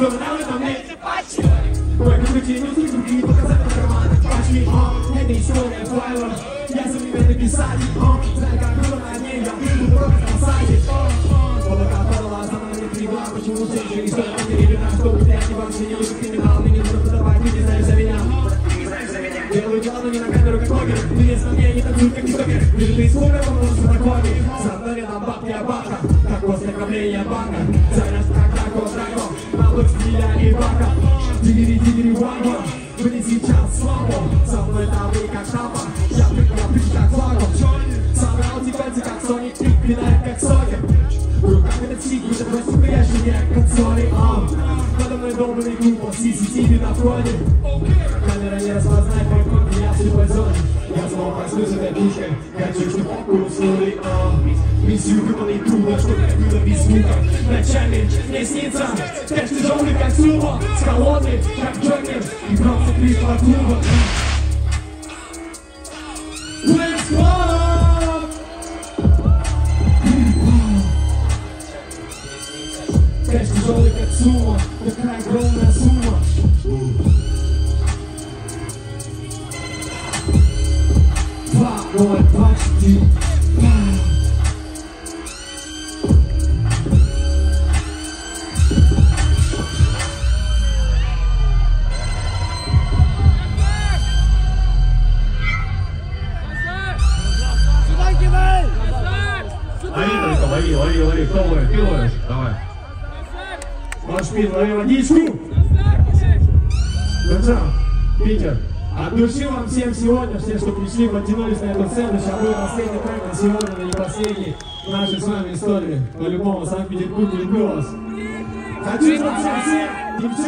что на этом нет Только ключи не другие показать на карманах пачки а, Это история файлов Я современный писатель а, Знаю, как было на ней, я буду просто на сайте Облака падала, основная не прибыла Почему еще не стоят перебирать Чтобы ты не вообще не любишь криминал не нужно подавать, не знаешь за меня дела, но не на камеру, как блогер Ты не смотри, не танцуют, как тиктокер Вижу, ты скоро помножишь на коме За мной рядом бабки обака Как после ограбления банка Луч стиля и бака Дигери, дигери, вага Мне сейчас слабо Со мной там и как шапа Я прыгну, как флагом Собрал дефенсы, как Соник Пик Пинает, как сокер В этот стик, будто просто прежний век консоли Ам Надо мной долбанный купол CCTV на входе Камера не распознает мой я в Я снова проснусь этой пушкой Хочу, чтоб папку уснули а. Миссию выполнить трудно, чтоб это было без звука Ночами мне снится Теж тяжелый, как сумо С холодный, как Джокер И просто крикла клуба Let's go! Как сумо Такая огромная сумма Два, ноль, два, четыре Лови только, лови, лови, лови. Кто ловит? Ты ловишь? Давай. Машпин, лови водичку Ну Питер, от души вам всем сегодня, все, что пришли, подтянулись на эту сцену, сейчас будет последний трек на сегодня, но не последний в нашей с вами истории. По-любому, Санкт-Петербург, люблю вас. Хочу, чтобы все, девчонки,